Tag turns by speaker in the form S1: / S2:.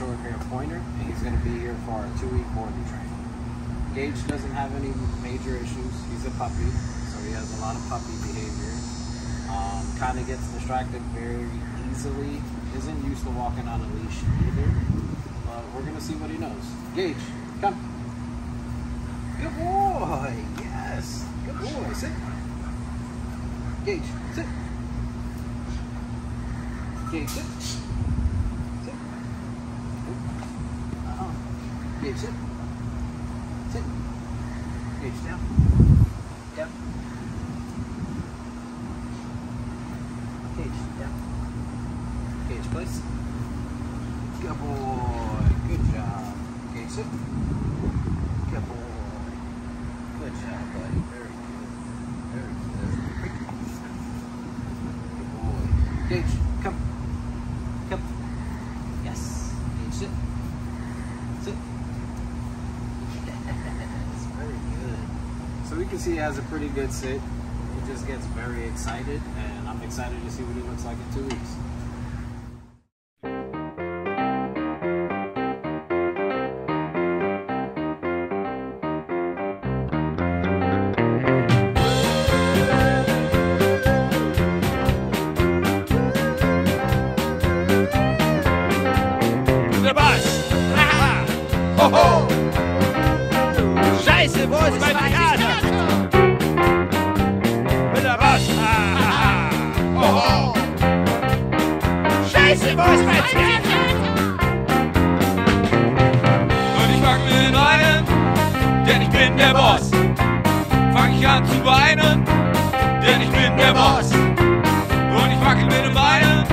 S1: German Shorthair Pointer, and he's going to be here for our two-week boarding training. Gauge doesn't have any major issues. He's a puppy, so he has a lot of puppy behavior. Um, kind of gets distracted very easily. Isn't used to walking on a leash either. But we're going to see what he knows. Gauge, come. Good boy. Yes. Good boy. Sit. Gauge, sit. Gauge. Sit. Gauge, sit. Sit. Gauge, down. Down. Gauge, down. Gauge, place. Good boy. Good job. Gauge, sit. Good boy. Good job, buddy. Very good. Very good. Good boy. Come. Come. Yes. Gauge, sit. Sit. Yes. Very he has a pretty good sit. He just gets very excited, and I'm excited to see what he looks like in two weeks.
S2: Der Boss. Fang ich an zu weinen, denn ich bin der Boss. Und ich wackel mit dem Beinen,